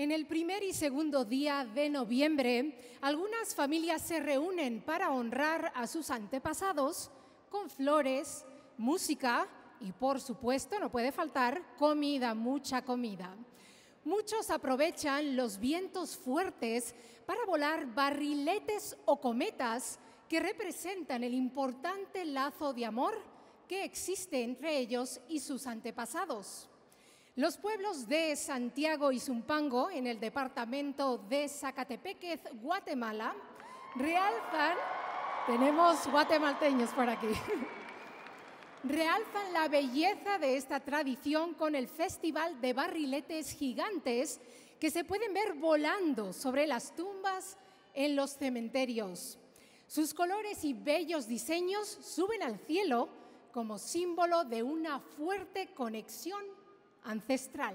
En el primer y segundo día de noviembre, algunas familias se reúnen para honrar a sus antepasados con flores, música y, por supuesto, no puede faltar comida, mucha comida. Muchos aprovechan los vientos fuertes para volar barriletes o cometas que representan el importante lazo de amor que existe entre ellos y sus antepasados. Los pueblos de Santiago y Zumpango, en el departamento de Zacatepequez, Guatemala, realzan, tenemos guatemalteños por aquí, realzan la belleza de esta tradición con el Festival de Barriletes Gigantes que se pueden ver volando sobre las tumbas en los cementerios. Sus colores y bellos diseños suben al cielo como símbolo de una fuerte conexión ancestral.